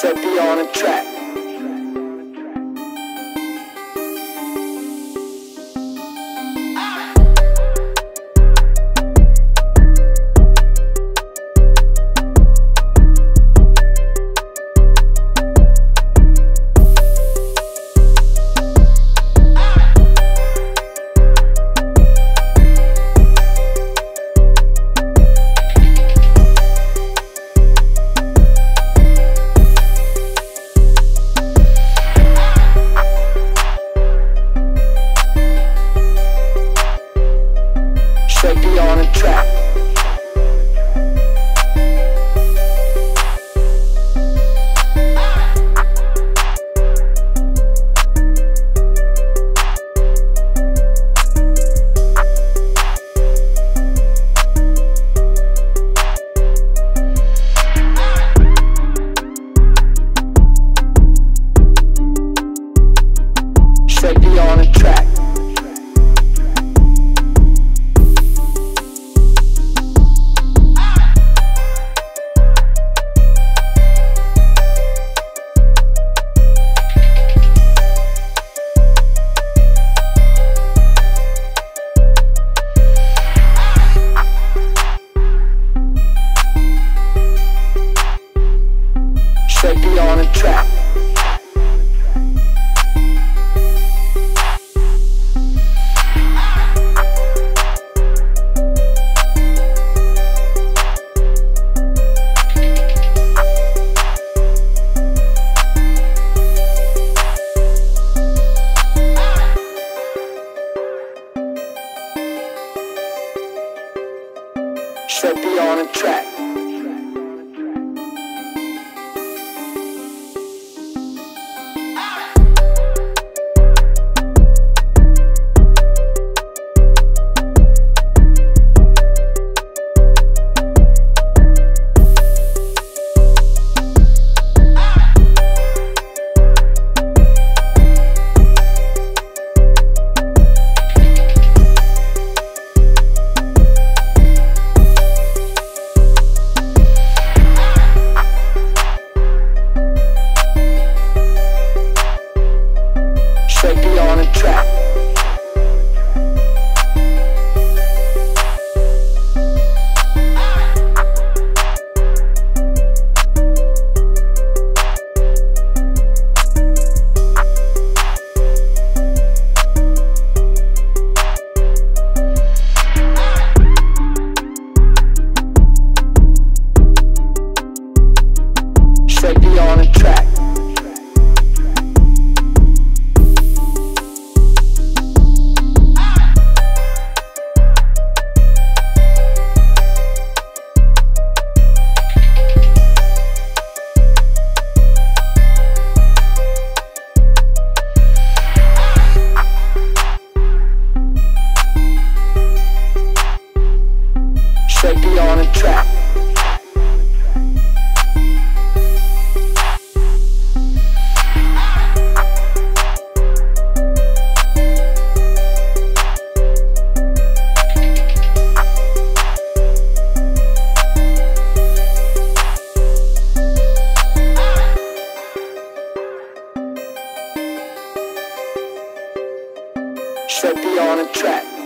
Seb P on a track. On a track. Seb P on a track. Seb P on a track. Seb P on a track. Seb P on a track.